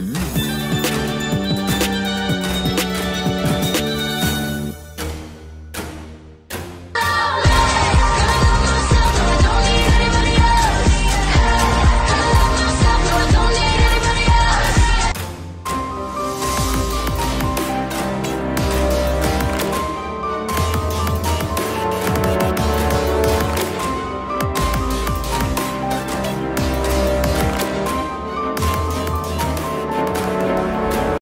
Mm.